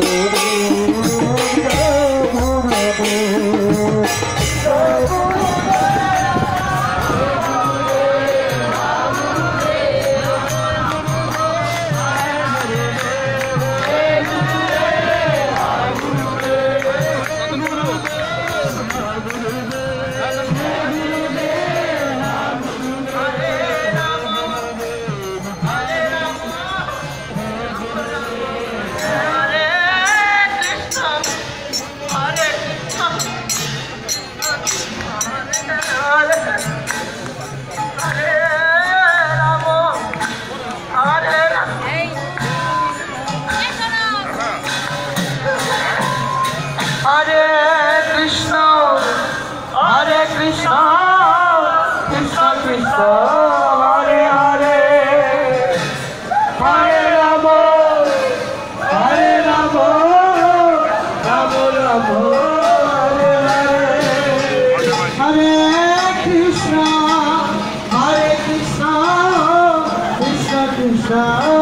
Hare Krishna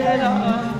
لا